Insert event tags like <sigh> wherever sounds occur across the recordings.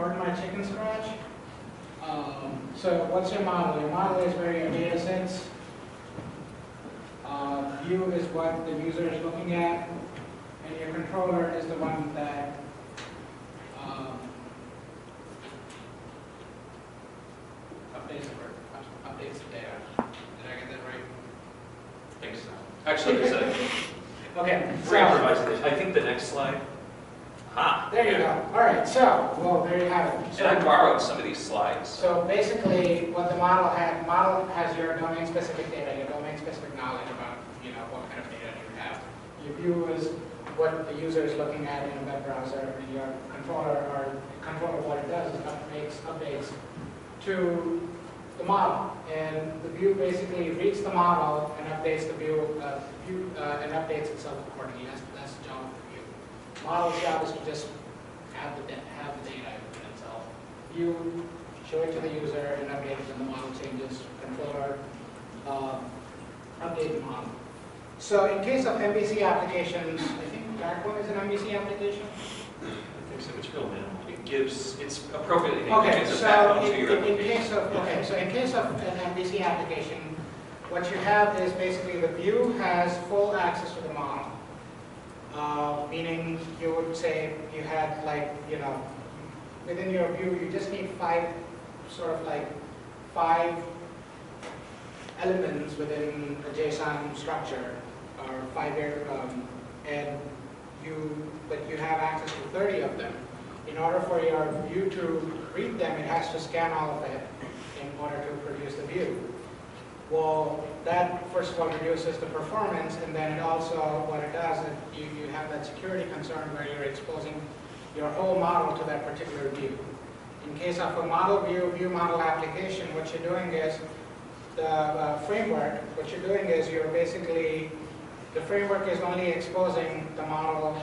Pardon my chicken scratch. Um, so what's your model? Your model is where your data sits. Uh, view is what the user is looking at, and your controller is the one that um, updates the updates the data. Did I get that right? I think so. Actually, there's a, <laughs> Okay. so- I think the next slide. Ha. There you go. All right. So well, there you have it. And I borrowed some of these slides. So basically, what the model had, model has your domain-specific data, your domain-specific knowledge about, you know, what kind of data you have. Your view is what the user is looking at in a web browser, and your controller, or controller, what it does is updates, updates to the model. And the view basically reads the model and updates the view, uh, view, uh, and updates itself accordingly. That's, that's the job of the view. Model's job is to just have the, have the data in itself. You show it to the user and update it when the model changes, controller, um, update the model. So in case of MVC applications, I think Backbone is an MVC application? I think so, it's real minimal. It gives, it's appropriately Okay, it so in, in- in case of, okay, so in case of an MVC application, what you have is basically the view has full access to the model. Uh, meaning you would say you had like, you know, within your view, you just need five, sort of like five elements within a JSON structure or five, um, and you, but you have access to 30 of them. In order for your view to read them, it has to scan all of it in order to produce the view. Well, that first of all reduces the performance, and then it also, what it does, is you, you have that security concern where you're exposing your whole model to that particular view. In case of a model view, view model application, what you're doing is, the uh, framework, what you're doing is you're basically, the framework is only exposing the model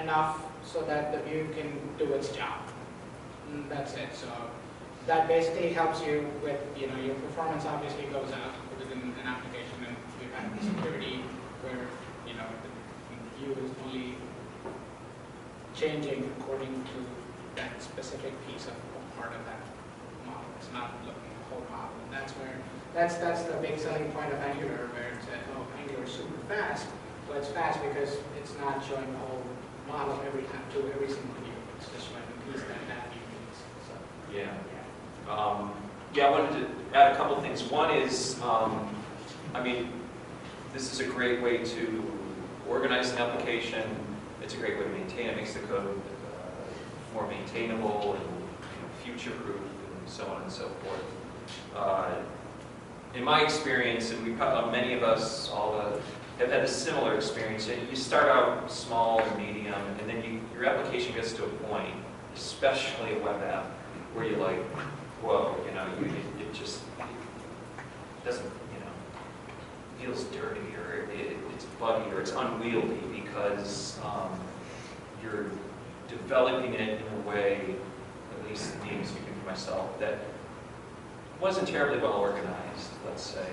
enough so that the view can do its job. And that's it. So that basically helps you with, you know, your performance obviously goes up within an application and you have the security where, you know, the view is only changing according to that specific piece of part of that model. It's not looking at the whole model. And that's where, that's, that's the big selling point of Angular where it said, oh, Angular is super fast. Well, it's fast because it's not showing the whole model every time to every single view. It's just showing the piece that that view needs. So, Yeah. Um, Yeah, I wanted to add a couple things. One is, um, I mean, this is a great way to organize an application. It's a great way to maintain it, makes the code uh, more maintainable and you know, future-proof and so on and so forth. Uh, In my experience, and we, prob- many of us all uh, have had a similar experience, you start out small and medium, and then you, your application gets to a point, especially a web app, where you're like, whoa, you know, you, it, it just doesn't, you know, feels dirty or it, it's buggy or it's unwieldy because um, you're developing it in a way, at least me speaking for myself, that wasn't terribly well organized, let's say.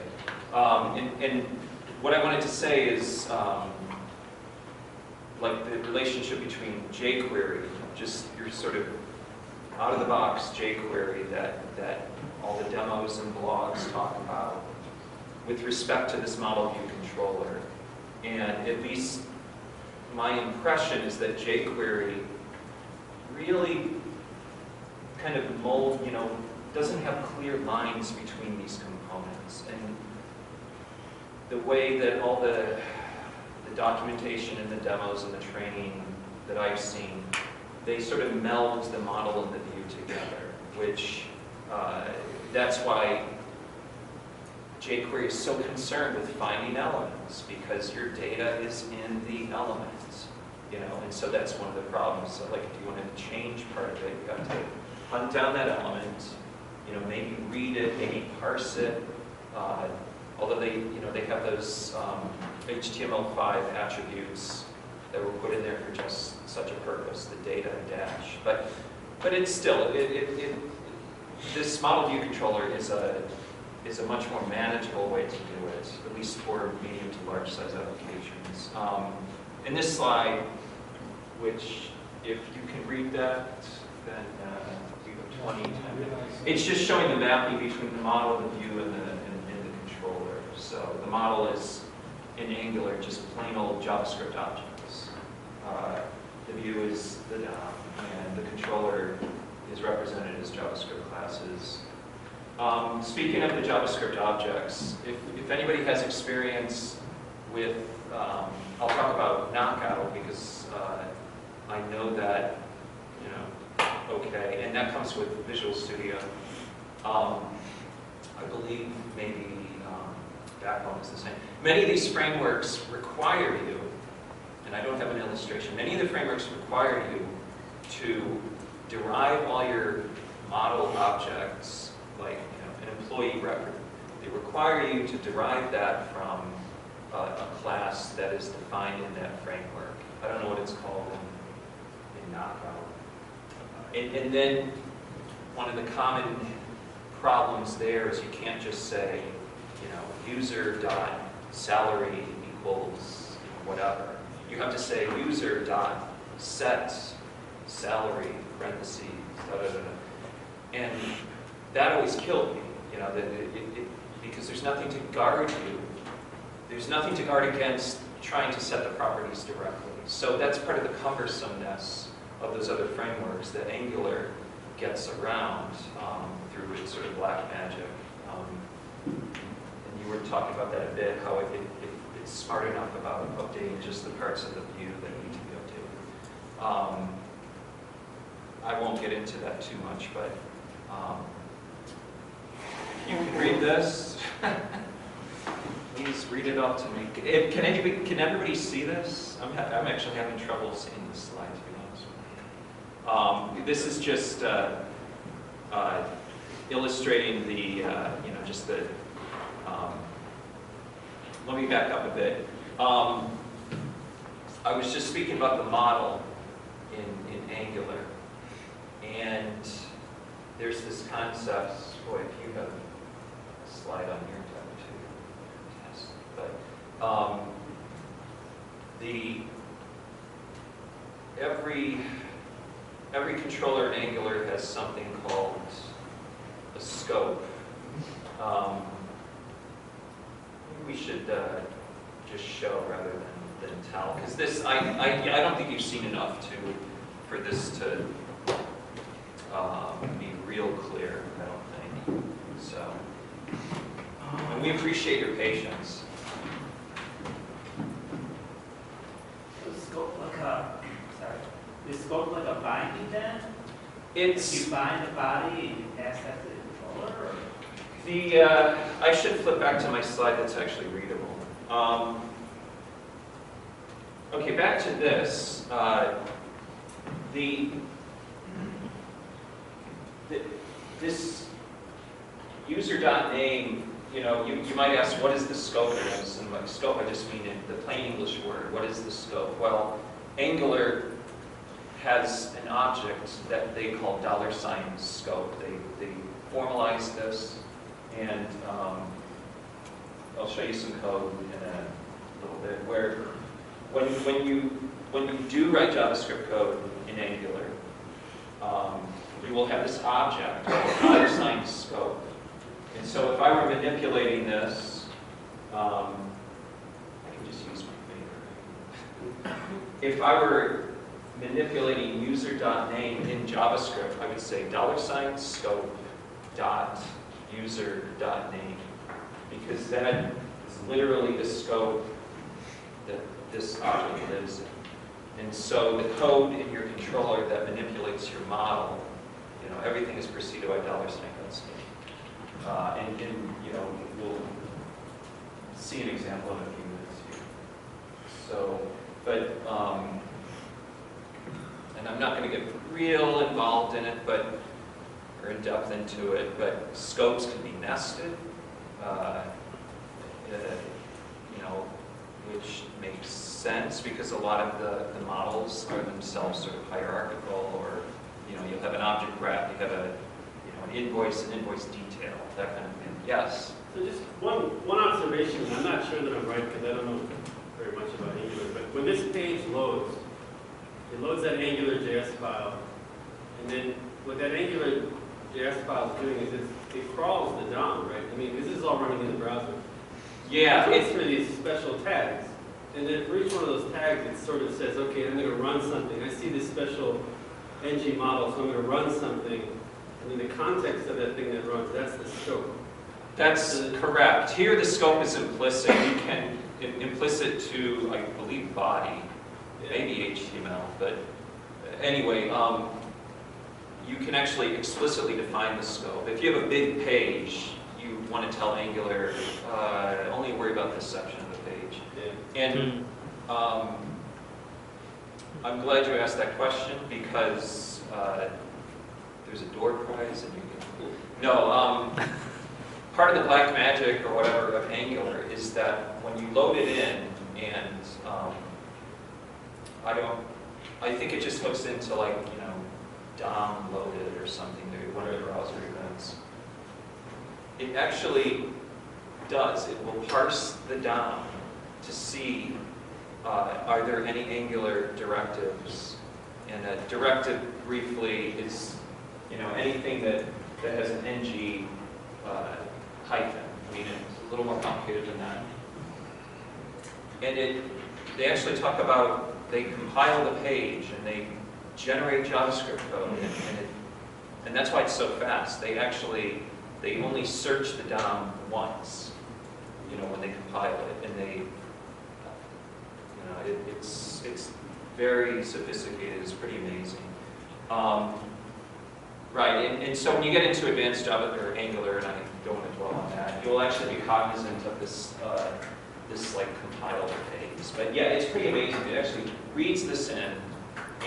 Um, and, and what I wanted to say is, um, like the relationship between jQuery, just your sort of out-of-the-box jQuery that, that all the demos and blogs talk about with respect to this model view controller. And at least my impression is that jQuery really kind of mold, you know, doesn't have clear lines between these components. And the way that all the, the documentation and the demos and the training that I've seen they sort of meld the model and the together, which uh, that's why jQuery is so concerned with finding elements because your data is in the elements, you know, and so that's one of the problems. So like if you wanted to change part of it, you have to hunt down that element, you know, maybe read it, maybe parse it. Uh, although they, you know, they have those um, HTML5 attributes that were put in there for just such a purpose, the data dash. But, but it's still, it, it, it, this model view controller is a, is a much more manageable way to do it, at least for medium to large size applications. Um, in this slide, which if you can read that, then uh, you have 20, 10 minutes. It's just showing the mapping between the model, the view, and the, and and the controller. So the model is in Angular, just plain old JavaScript objects. Uh, The view is the DOM, and the controller is represented as JavaScript classes. Um, Speaking of the JavaScript objects, if, if anybody has experience with, um, I'll talk about Knockout because uh, I know that, you know, okay, and that comes with Visual Studio. Um, I believe maybe um, Backbone is the same. Many of these frameworks require you, and I don't have an illustration, many of the frameworks require you to derive all your model objects, like you know, an employee record. They require you to derive that from uh, a class that is defined in that framework. I don't know what it's called in, in Knockout. And, and then, one of the common problems there is you can't just say, you know, user dot salary equals whatever. You have to say user dot set salary parentheses, da da da. da. And that always killed me, you know, that it, it, it- because there's nothing to guard you. There's nothing to guard against trying to set the properties directly. So that's part of the cumbersomeness of those other frameworks that Angular gets around um, through its sort of black magic. Um, and you were talking about that a bit, how it, it, it- it's smart enough about updating just the parts of the view that need to be updated. Um, I won't get into that too much, but um, you can read this. <laughs> Please read it out to me. If- Can anybody, can everybody see this? I'm, I'm actually having trouble seeing the slide, to be honest with you. Um, This is just uh, uh, illustrating the, uh, you know, just the, let me back up a bit. Um, I was just speaking about the model in, in Angular. And there's this concept, boy, if you have a slide on your tab too. But, um, the, every, every controller in Angular has something called a scope. Um, we should, uh, just show rather than, than tell, because this, I, I, I don't think you've seen enough to, for this to, um, be real clear, I don't think, so. And we appreciate your patience. Scope like a, sorry, scope like a binding then? It's, You bind the body and you pass that to the controller or? The, uh, I should flip back to my slide that's actually readable. Um, Okay, back to this. Uh, The, the- this user.name, you know, you, you might ask, what is the scope of this? And by scope, I just mean the plain English word, what is the scope? Well, Angular has an object that they call dollar sign scope. They, they formalize this, and um, I'll show you some code in a little bit, where when, when you, when you do write JavaScript code in Angular, um, you will have this object, dollar sign scope. And so if I were manipulating this, um, I can just use my finger. If I were manipulating user.name in JavaScript, I would say dollar sign scope dot user dot name, because that is literally the scope that this object lives in. And so the code in your controller that manipulates your model, you know, everything is preceded by dollar sign sign. Uh, and, and, you know, we'll see an example in a few minutes here. So, but, um, and I'm not gonna get real involved in it, but, or in depth into it, but scopes can be nested, uh, uh, you know, which makes sense because a lot of the, the models are themselves sort of hierarchical or, you know, you'll have an object graph, you have a, you know, an invoice, an invoice detail, that kind of thing. Yes? So just one, one observation, I'm not sure that I'm right because I don't know very much about Angular, but when this page loads, it loads that Angular JS file, and then what that Angular JS file is doing is it's- it crawls the DOM, right? I mean, this is all running in the browser. Yeah, So it's, for these special tags, and then for each one of those tags, it sort of says, okay, I'm gonna run something. I see this special NG model, so I'm gonna run something, and then the context of that thing that runs, that's the scope. That's correct. Here, the scope is implicit. You can, im- implicit to, I believe, body, maybe HTML, but anyway, um, you can actually explicitly define the scope. If you have a big page, you want to tell Angular, uh, only worry about this section of the page. Yeah. And um, I'm glad you asked that question because uh, there's a door prize and you can, no, um, part of the black magic or whatever of Angular is that when you load it in and um, I don't, I think it just hooks into like, you know, DOM loaded or something, of the browser events. It actually does, it will parse the DOM to see, uh, are there any Angular directives? And a directive briefly is, you know, anything that, that has an ng uh, hyphen. I mean, it's a little more complicated than that. And it, they actually talk about, they compile the page and they generate JavaScript code and, and it, and that's why it's so fast. They actually, they only search the DOM once, you know, when they compile it, and they, you know, it, it's, it's very sophisticated, it's pretty amazing. Um, Right, and, and so when you get into advanced Java or Angular, and I don't want to dwell on that, you'll actually be cognizant of this, uh, this like compiler phase. But yeah, it's pretty amazing. It actually reads this in,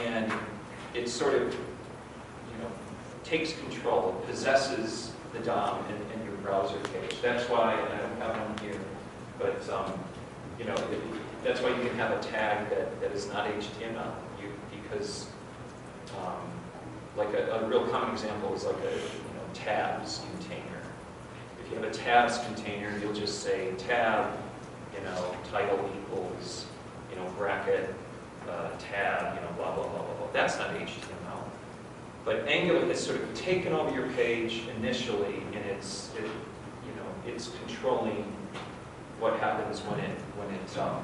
and it sort of, you know, takes control, possesses the DOM in, in your browser page. That's why, I don't have one here, but, um, you know, it, that's why you can have a tag that, that is not HTML, you, because, um, like a, a real common example is like a, you know, tabs container. If you have a tabs container, you'll just say tab, you know, title equals, you know, bracket, uh, tab, you know, blah, blah, blah, blah, blah. That's not HTML. But Angular has sort of taken over your page initially, and it's, it, you know, it's controlling what happens when it, when it, um,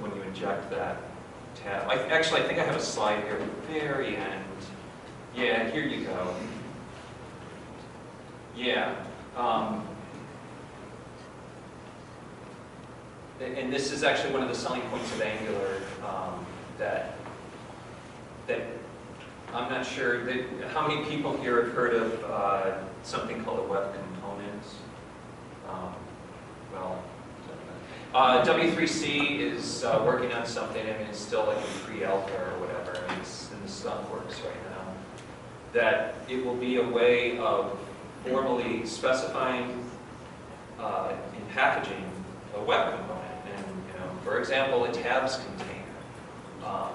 when you inject that tab. I, actually, I think I have a slide here at the very end. Yeah, here you go. Yeah. um, And this is actually one of the selling points of Angular, um, that, that, I'm not sure, that, how many people here have heard of uh, something called a web component? Um, Well, uh, W3C is uh, working on something, I mean, it's still like a pre-alpha or whatever, mean, it's in the skunk works right now, that it will be a way of formally specifying uh, in packaging a web component. And, you know, for example, a tabs container, um,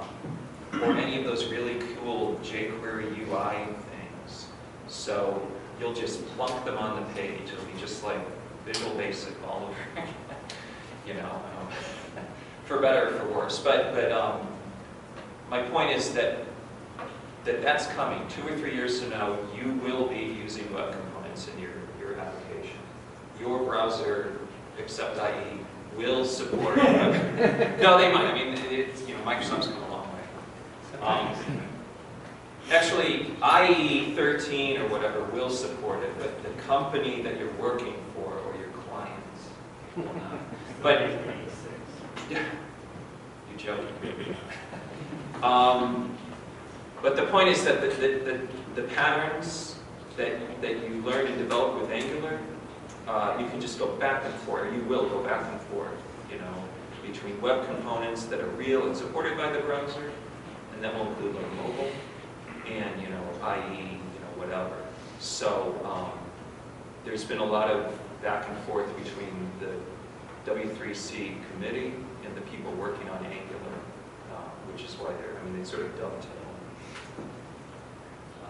or any of those really cool jQuery UI things. So you'll just plunk them on the page, it'll be just like Visual Basic all over, <laughs> you know, um, <laughs> for better or for worse. But, but um, my point is that that that's coming. Two or three years from now, you will be using web components in your, your application. Your browser, except IE, will support <laughs> web. No, they might. I mean, it's, you know, Microsoft's come a long way. Um, Actually, IE 13 or whatever will support it, but the company that you're working for or your clients will <laughs> not. But yeah, you joking. Um, but the point is that the, the, the, the patterns that, that you learn and develop with Angular, uh, you can just go back and forth, you will go back and forth, you know, between web components that are real and supported by the browser, and that will include like mobile, and, you know, IE, you know, whatever. So, um, there's been a lot of back and forth between the W3C committee and the people working on Angular, uh, which is why they're, I mean, they sort of dovetail. Uh,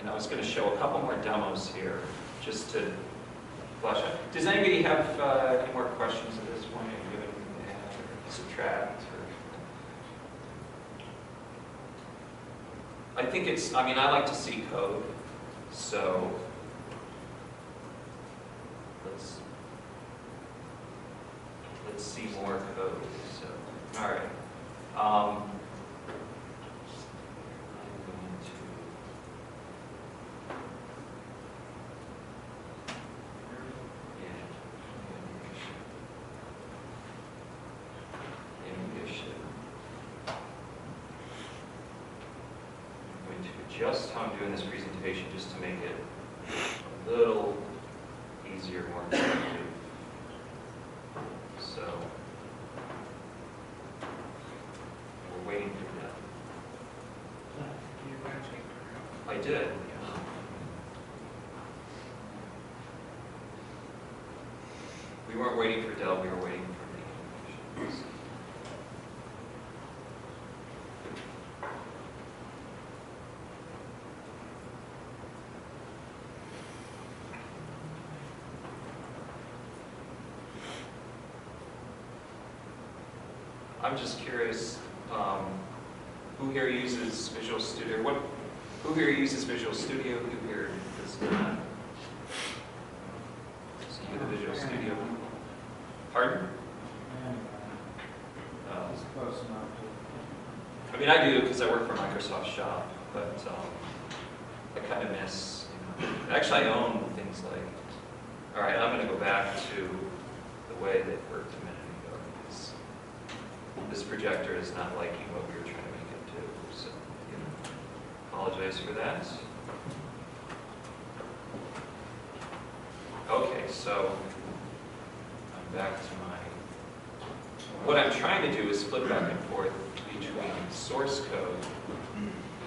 And I was going to show a couple more demos here, just to flesh out. Does anybody have uh, any more questions at this point? Or... I think it's, I mean, I like to see code, so I'm going to adjust how I'm doing this presentation just to make it a little easier, more effective. So, we're waiting for that. You're gonna change it. I did. We weren't waiting for Dell, we were waiting for the. I'm just curious, um, who here uses Visual Studio? What, who here uses Visual Studio? Who here does not? So the Visual Studio? Pardon? It's close enough to. I mean, I do because I work for Microsoft Shop, but um, I kind of miss, you know, actually I own things like, all right, I'm going to go back to the way that worked a minute ago because this projector is not liking what we were trying to make it do, so, you know, apologize for that. Okay, so I'm back to my what I'm trying to do is flip back and forth between source code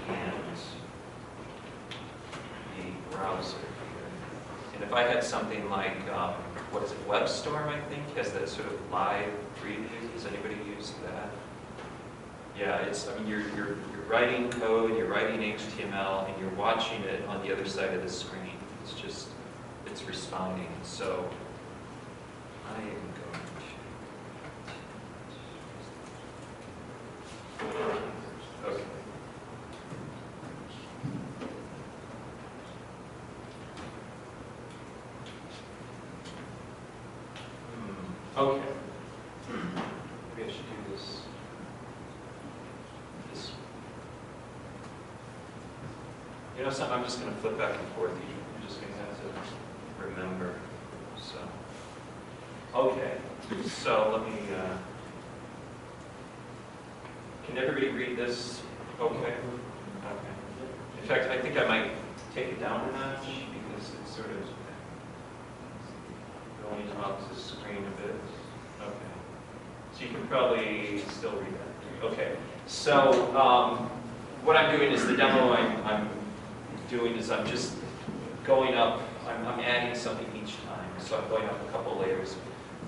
and the browser. And if I had something like, um, what is it, WebStorm, I think, has that sort of live preview. Has anybody used that? Yeah, it's, I mean, you're, you're, you're writing code, you're writing HTML, and you're watching it on the other side of the screen. It's just, it's responding. So I am going to Okay. Hmm, Okay. Maybe I should do this. This. You know something, I'm just gonna flip back and forth. You- You're just gonna have to remember, so. Okay, so let me, uh, can everybody read this? Okay. Okay. In fact, I think I might take it down a notch because it's sort of going off screen a bit. Okay. So you can probably still read that. Okay. So um, what I'm doing is the demo I'm, I'm doing is I'm just going up, I'm, I'm adding something each time. So I'm going up a couple layers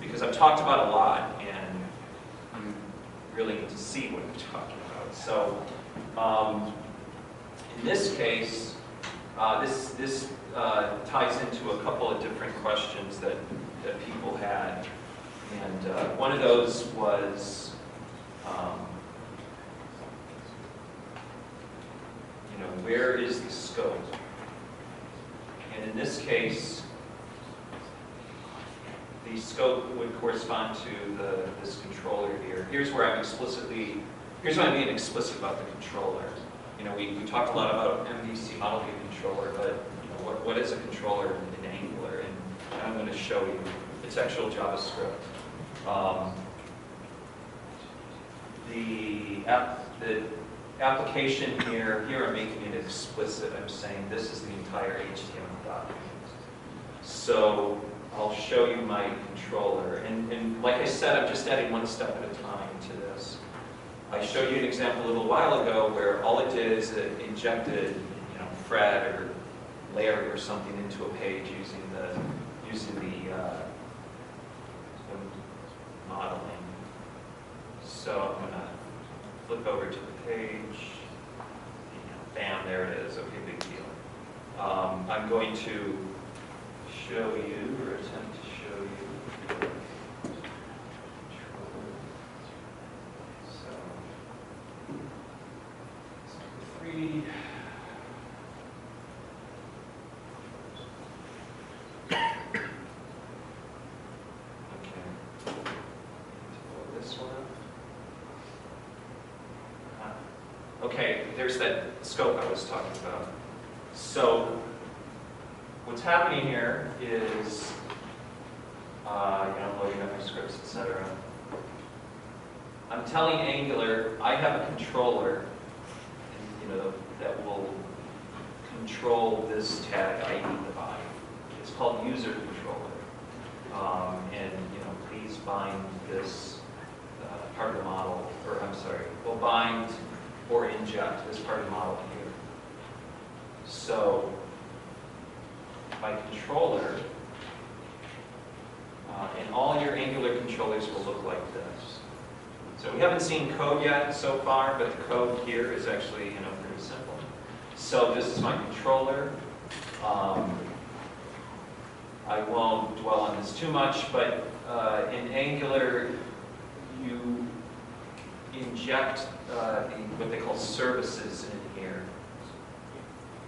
because I've talked about a lot and you really need to see what I'm talking about. So, um, in this case, uh, this, this uh, ties into a couple of different questions that, that people had. And uh, one of those was, um, you know, where is the scope? And in this case, the scope would correspond to the, this controller here. Here's where I'm explicitly, here's why I'm being explicit about the controller. You know, we, we talked a lot about MVC model view controller, but you know, what, what is a controller I'm going to show you, it's actual JavaScript. Um, the, app, the application here, here I'm making it explicit. I'm saying this is the entire HTML document. So I'll show you my controller. And, and like I said, I'm just adding one step at a time to this. I showed you an example a little while ago where all it did is it injected, you know, Fred or Larry or something into a page using the, using the, uh, modeling. So I'm gonna flip over to the page. Bam, there it is. Okay, big deal. Um, I'm going to show you, or attempt to show you. So, three, this one up? Ah, Okay, there's that scope I was talking about. So what's happening here is, uh, you know, loading up my scripts, etc. I'm telling Angular, I have a controller, you know, that will control this tag ID. It's called user controller. Um, and, you know, please bind this uh, part of the model, or I'm sorry, will bind or inject this part of the model here. So my controller, uh, and all your Angular controllers will look like this. So we haven't seen code yet so far, but the code here is actually, you know, pretty simple. So this is my controller. Um, I won't dwell on this too much, but uh, in Angular, you inject uh, the, what they call services in here.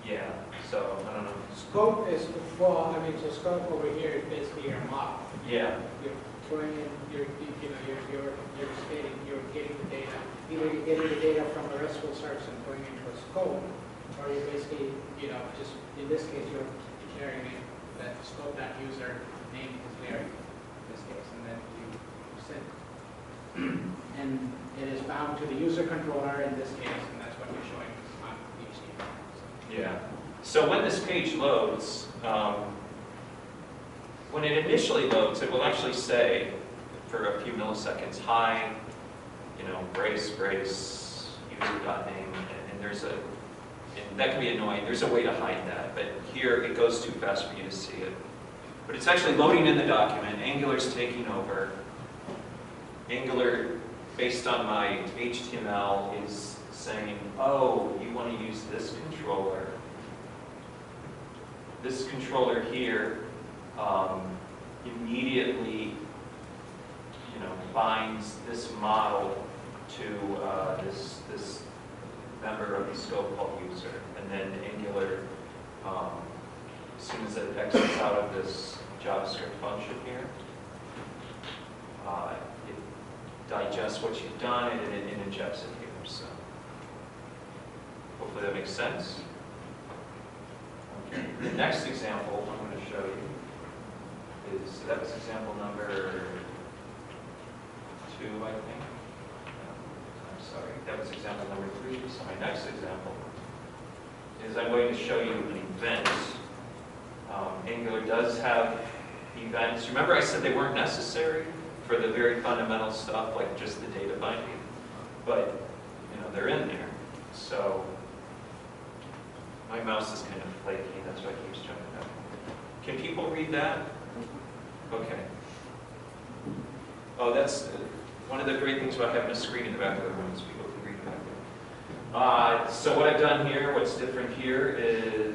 Yeah, so, I don't know. Scope is, well, I mean, so scope over here is basically your model. Yeah, You're throwing in, you're, you know, you're, you're, you're stating, you're getting the data. Either you're getting the data from a RESTful service and putting it into a scope, or you're basically, you know, just, in this case, you're declaring it, that scope, that user name is Larry, in this case, and then you send. <clears throat> And it is bound to the user controller in this case, and that's what you're showing on the HTML. yeah. So when this page loads, um, when it initially loads, it will actually say, for a few milliseconds, hi, you know, brace, brace, user.name, and and there's a, and that can be annoying, there's a way to hide that, but here it goes too fast for you to see it. But it's actually loading in the document, Angular's taking over. Angular, based on my HTML, is saying, oh, you want to use this controller. This controller here um, immediately, you know, binds this model to uh, this, this member of the scope called user. And then Angular, um, as soon as it exits out of this JavaScript function here, uh, digests what you've done and it it injects it here, so. Hopefully that makes sense. Okay. The next example I'm going to show you is, that was example number two, I think. No, I'm sorry, that was example number three, so my next example is I'm going to show you an event. Um, Angular does have events. Remember I said they weren't necessary for the very fundamental stuff, like just the data binding? But, you know, they're in there. So my mouse is kind of flaky, that's why it keeps jumping up. Can people read that? Okay. Oh, that's, uh, one of the great things about having a screen in the back of the room is people can read back there. Uh, So what I've done here, what's different here is